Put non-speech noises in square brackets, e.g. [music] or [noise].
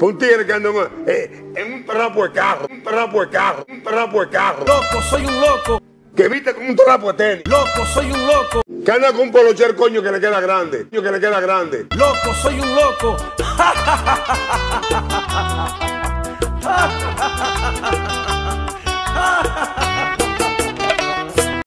Pues un tigre que anda en, eh, en un trapo de carro, un trapo de carro, un trapo de carro. Loco, soy un loco. Que viste con un trapo de tenis. Loco, soy un loco. Que anda con un polocher coño que le queda grande. Coño que le queda grande. Loco, soy un loco. [laughs]